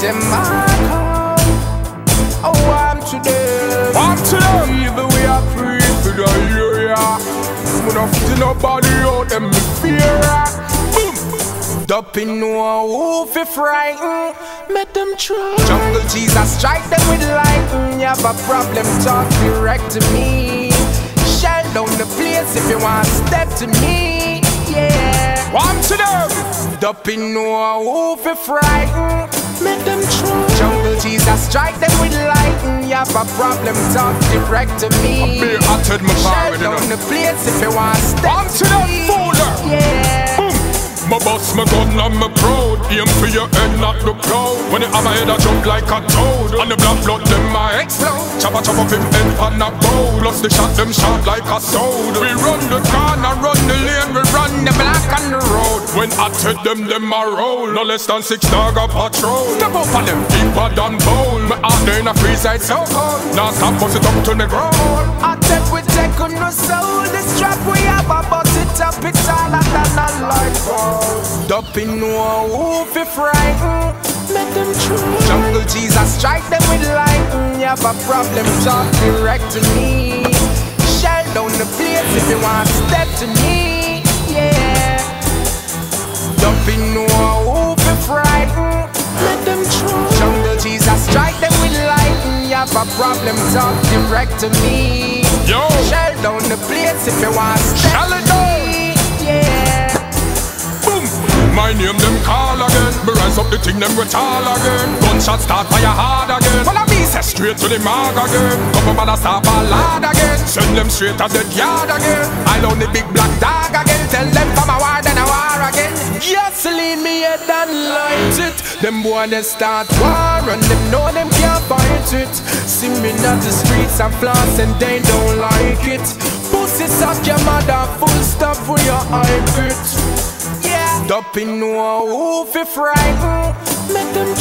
them mark Oh, I'm to them. I'm to them. Even we are free for the area. Me no feel nobody out them fear. Dumping no who fi frighten Make them try Jungle Jesus strike them with lightning You have a problem talk direct to me Shell down the place if you want step to me Yeah One to them. Dumping no who fi frighten Make them try Jungle Jesus strike them with lightning You have a problem talk direct to me Be hearted me Shell already down know. the place if you want step One to them, me fooler. Yeah Boom. My boss, my gun, and my proud. Aim for your head, not the cloud. When you have my head, I jump like a toad. And the black blood, them my explode. Chopper, chop up him head, pan a bow. Plus the shot, them shot like a sword. We run the corner, When I take them, them a roll. No less than six dog a patrol. Step up on them, deeper than bowl. My heart there in a freeze side so cold. Now stop, bust it up to the ground. I take we take on no soul This trap we have a bust it up It's all a than a light bulb Dumping no who fi frighten Make them true Jungle Jesus strike them with lightning You have a problem talk direct to me Shell down the place if you want to step to me have a problem talk direct to me Yo, Shell down the place if you want Shell it down. Yeah boom. My name them call again. Me rise up the thing them retall again. Gunshot start fire hard again. Follow me say straight to the mark again. Couple man a start ballad again. Send them straight to the yard again. I down the big black dog again. Tell them from a war then a war again. Gasoline me head and light it Them boy they start war and them know them can't fight it Me on the streets and floss and they don't like it. Pussy suck your mother full stop for your hype it. Yeah. Dumping no who fi frighten. Make them